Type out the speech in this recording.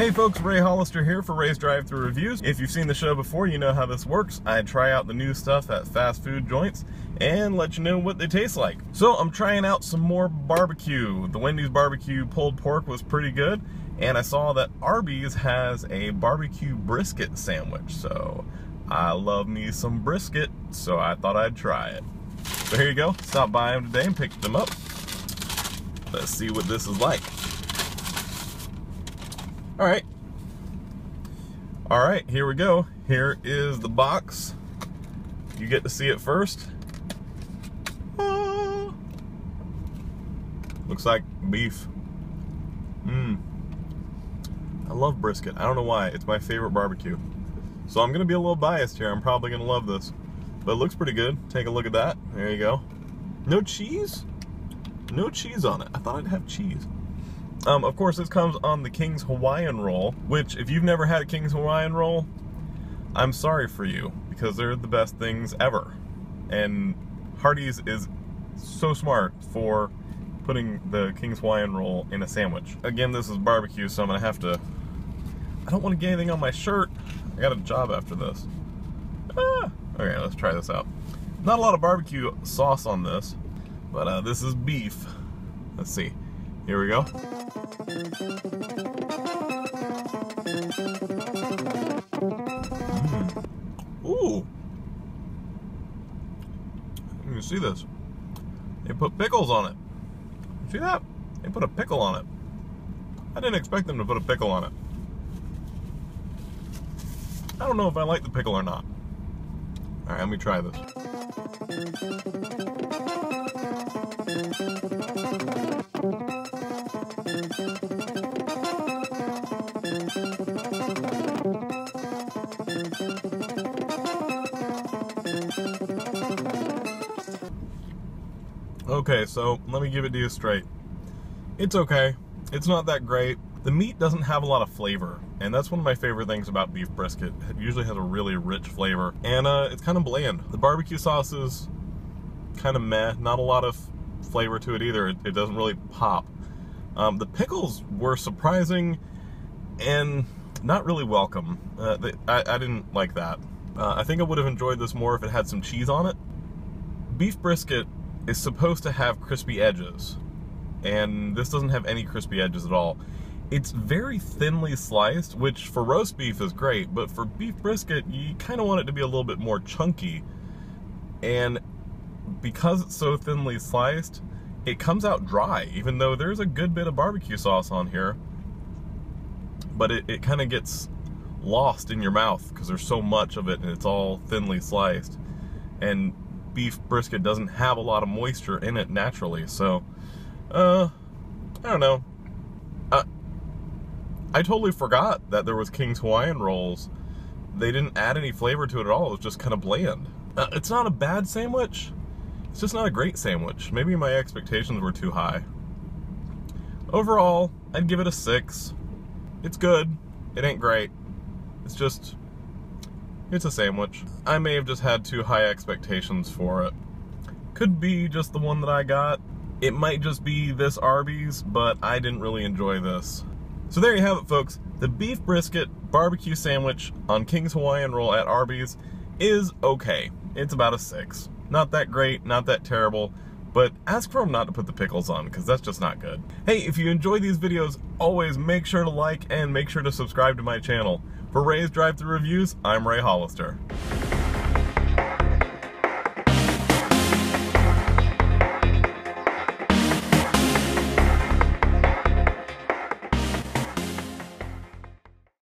Hey folks, Ray Hollister here for Ray's Drive Thru Reviews. If you've seen the show before, you know how this works. I try out the new stuff at fast food joints and let you know what they taste like. So I'm trying out some more barbecue. The Wendy's barbecue pulled pork was pretty good, and I saw that Arby's has a barbecue brisket sandwich. So I love me some brisket, so I thought I'd try it. So here you go, stop by them today and pick them up. Let's see what this is like. All right. All right, here we go. Here is the box. You get to see it first. Ah. Looks like beef. Mmm. I love brisket. I don't know why. It's my favorite barbecue. So I'm going to be a little biased here. I'm probably going to love this. But it looks pretty good. Take a look at that. There you go. No cheese? No cheese on it. I thought I'd have cheese. Um, of course, this comes on the King's Hawaiian roll, which if you've never had a King's Hawaiian roll, I'm sorry for you because they're the best things ever. And Hardee's is so smart for putting the King's Hawaiian roll in a sandwich. Again, this is barbecue, so I'm gonna have to, I don't want to get anything on my shirt. I got a job after this. Ah, okay, let's try this out. Not a lot of barbecue sauce on this, but uh, this is beef. Let's see. Here we go. Mm. Ooh. You can see this. They put pickles on it. See that? They put a pickle on it. I didn't expect them to put a pickle on it. I don't know if I like the pickle or not. All right, let me try this. Okay, so let me give it to you straight. It's okay. It's not that great. The meat doesn't have a lot of flavor, and that's one of my favorite things about beef brisket. It usually has a really rich flavor, and uh, it's kind of bland. The barbecue sauce is kind of meh. Not a lot of flavor to it either. It, it doesn't really pop. Um, the pickles were surprising and not really welcome. Uh, they, I, I, didn't like that. Uh, I think I would have enjoyed this more if it had some cheese on it. Beef brisket is supposed to have crispy edges, and this doesn't have any crispy edges at all. It's very thinly sliced, which for roast beef is great, but for beef brisket, you kind of want it to be a little bit more chunky. And because it's so thinly sliced, it comes out dry, even though there's a good bit of barbecue sauce on here. But it, it kind of gets lost in your mouth because there's so much of it and it's all thinly sliced. And beef brisket doesn't have a lot of moisture in it naturally. So, uh, I don't know. I, I totally forgot that there was King's Hawaiian rolls. They didn't add any flavor to it at all. It was just kind of bland. Uh, it's not a bad sandwich. It's just not a great sandwich. Maybe my expectations were too high. Overall, I'd give it a six. It's good. It ain't great. It's just it's a sandwich. I may have just had too high expectations for it. Could be just the one that I got. It might just be this Arby's, but I didn't really enjoy this. So there you have it, folks. The beef brisket barbecue sandwich on King's Hawaiian Roll at Arby's is okay. It's about a six. Not that great, not that terrible, but ask for them not to put the pickles on because that's just not good. Hey, if you enjoy these videos, always make sure to like and make sure to subscribe to my channel. For Ray's Drive Thru Reviews, I'm Ray Hollister.